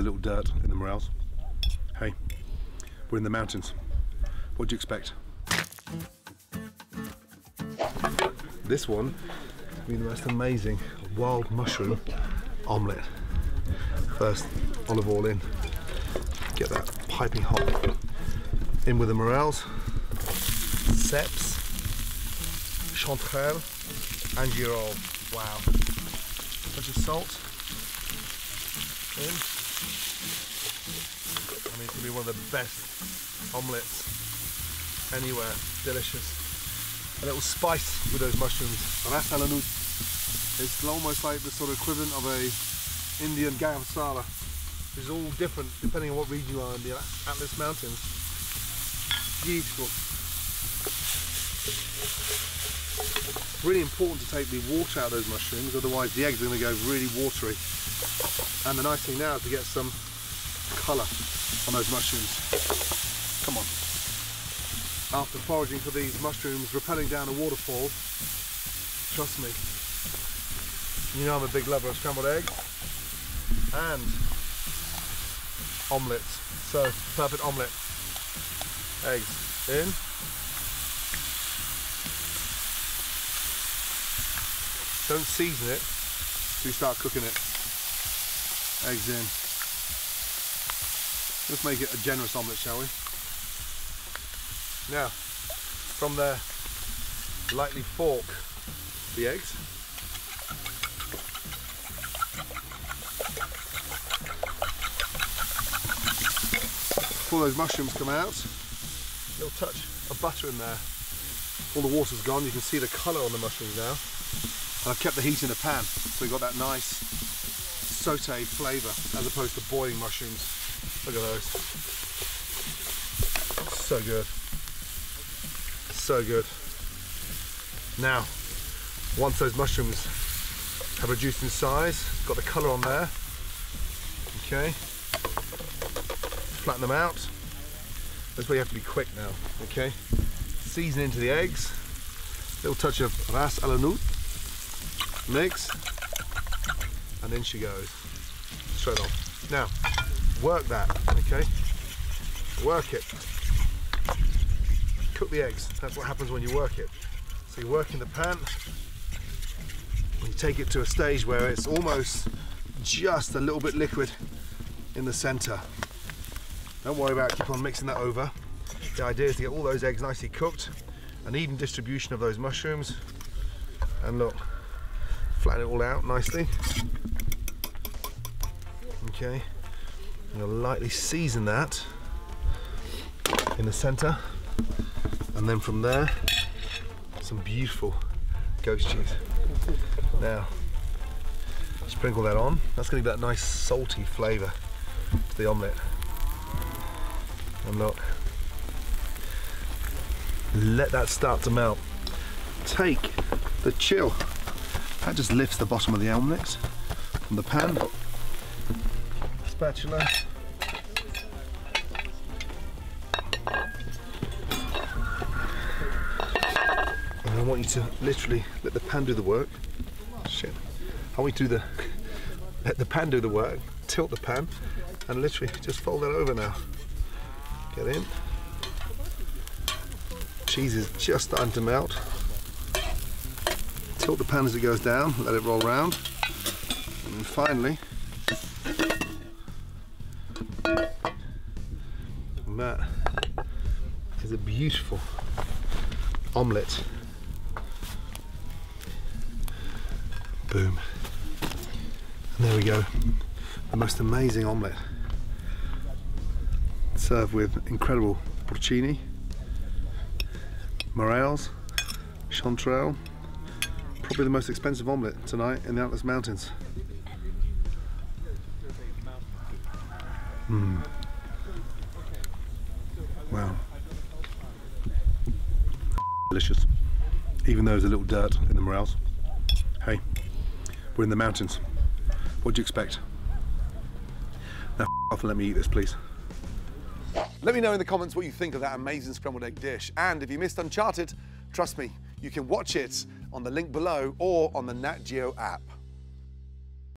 a little dirt in the morels, hey, we're in the mountains. What do you expect? This one has been the most amazing wild mushroom omelette. First, olive oil in, get that piping hot. In with the morels, ceps, chanterelle, and girolle. Wow. Bunch of salt. In. I mean, it's gonna be one of the best omelettes anywhere. Delicious. A little spice with those mushrooms. Ras al. It's almost like the sort of equivalent of a Indian garam masala. Which is all different depending on what region you are in the Atlas Mountains. Beautiful. Really important to take the water out of those mushrooms, otherwise the eggs are going to go really watery. And the nice thing now is to get some colour on those mushrooms. Come on. After foraging for these mushrooms, rappelling down a waterfall, trust me, you know I'm a big lover of scrambled eggs and omelettes. So, perfect omelette. Eggs in. Don't season it till you start cooking it. Eggs in. Let's make it a generous omelette, shall we? Now, from there, lightly fork the eggs. Before those mushrooms come out, a little touch of butter in there. All the water's gone, you can see the colour on the mushrooms now. And I've kept the heat in the pan, so we've got that nice saute flavour as opposed to boiling mushrooms. Look at those. So good. So good. Now, once those mushrooms have reduced in size, got the colour on there, okay, flatten them out. That's where you have to be quick now, okay? Season into the eggs, little touch of ras al hanout, mix, and in she goes, straight on. Now, work that, okay? Work it. Cook the eggs, that's what happens when you work it. So you work in the pan, you take it to a stage where it's almost just a little bit liquid in the center. Don't worry about it, keep on mixing that over. The idea is to get all those eggs nicely cooked, an even distribution of those mushrooms, and look, flatten it all out nicely. Okay, I'm gonna lightly season that in the center, and then from there, some beautiful ghost cheese. Now, sprinkle that on. That's gonna give that nice salty flavor to the. And look, let that start to melt. Take the chill. That just lifts the bottom of the omelette from the pan. Spatula. And I want you to literally let the pan do the work. Shit. I want you to do the let the pan do the work, tilt the pan, and literally just fold that over now. Get in. Cheese is just starting to melt. Tilt the pan as it goes down, let it roll round. And finally, that is a beautiful omelette. Boom. And there we go. The most amazing omelette. Served with incredible porcini, morels, chanterelle. Probably the most expensive omelette tonight in the Atlas Mountains. Mmm. Wow. Delicious. Even though there's a little dirt in the morels. Hey, we're in the mountains. What do you expect? Now off and let me eat this, please. Let me know in the comments what you think of that amazing scrambled egg dish. And if you missed Uncharted, trust me, you can watch it on the link below or on the Nat Geo app.